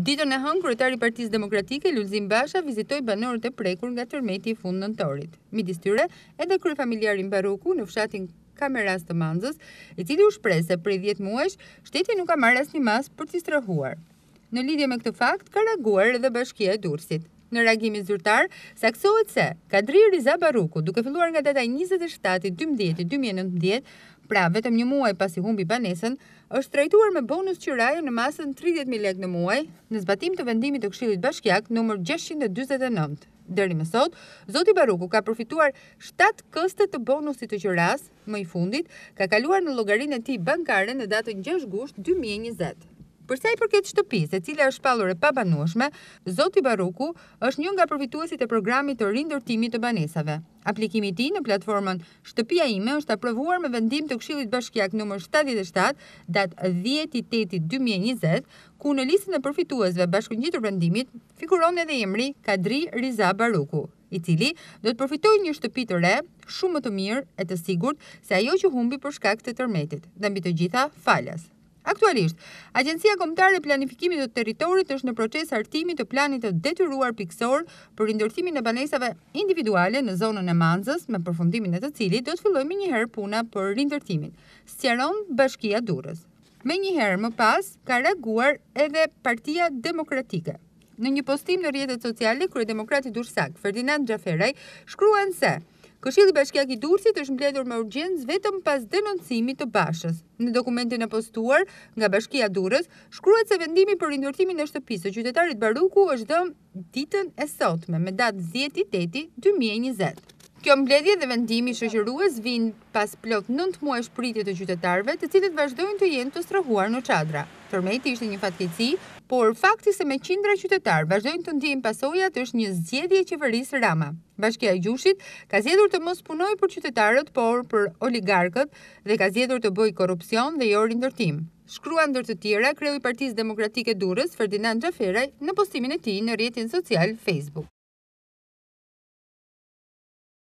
Ditën e hënë kryetari i Partisë Demokratike, Lulzim Basha vizitoi banorët e prekur nga tërmeti i fundnëntorit. Midis tyre, edhe kryefamiljarin Barruku në fshatin Kameras të Manzës, i cili u shpreh se prej dhjetë muajsh shteti nuk ka marrë asnjë masë për t'i strehuar. Në lidhje me këtë fakt ka reaguar edhe Bashkia e Durrësit. Në reagimin zyrtar, saktësohet se, Kadri Riza Barruku, duke filluar nga data njëzet e shtatë i dymbëdhjetë i dy mijë e nëntëmbëdhjetë, pra vetëm një muaj pasi humbi banesën, është trajtuar me bonus qiraje në masën tridhjetë mijë lekë në muaj, në zbatim të vendimit të Këshillit Bashkiak numër gjashtëqind e dyzet e nëntë. Deri më sot, zoti Barruku ka përfituar shtatë këste të bonusit të qirasë, më i fundit, ka kaluar në llogarinë e tij bankare në datën gjashtë gusht dy mijë e njëzet. Për sa i përket shtëpisë, e cila është shpallur e pabanueshme, zoti Barruku është një nga përfituesit e programit të rindërtimit të banesave. Aplikimi i tij në platformën Shtëpia ime është aprovuar me vendim të Këshillit Bashkiak numër shtatëdhjetë e shtatë, datë dhjetë i teti dy mijë e njëzet, ku në listën e përfituesve bashkëngjitur vendimit, figuron edhe emri Kadri Riza Barruku. i cili do të përfitojë një shtëpi të re, shumë më të mirë e të sigurt se ajo që humbi për shkak të tërmetit, dhe mbi të gjitha falas. Aktualisht, Agjencia Kombëtare e Planifikimit të Territorit është në proces hartimi të planit të detyruar pikësor për rindërtimin e banesave individuale në zonën e Manzës, me përfundimin e të cilit do të fillojë menjëherë puna për rindërtimin, sqaron Bashkia Durrës. Menjëherë më pas ka reaguar edhe Partia Demokratike. Në një postim në rrjetet sociale, kryedemokrati durrsak, Ferdinand Xhaferaj, shkruan se Këshilli Bashkiak i Durrësit është mbledhur me urgjencë vetëm pas denoncimit të Bashës. Në dokumentin e postuar nga Bashkia Durrës, shkruhet se vendimi për rindërtimin e shtëpisë së qytetarit Barruku është dhënë ditën e sotme me datë 10 i teti 2020. Kjo mbledhje dhe vendimi shoqërues vijnë pas plot nëntë muajsh pritje të qytetarëve, të cilët vazhdojnë të jenë të strehuar në çadra. Tërmeti ishte një fatkeqësi, por fakti se me qindra qytetarë vazhdojnë të ndiejnë pasojat është një zgjedhje e qeverisë Rama. Bashkia e Gjushit ka zgjedhur të mos punojë për qytetarët, por për oligarkët dhe ka zgjedhur të bëjë korrupsion dhe jo rindërtim. shkruan ndër të tjera kreu i Partisë Demokratike Durrës, Ferdinand Xhaferaj, në postimin e tij në rrjetin social Facebook.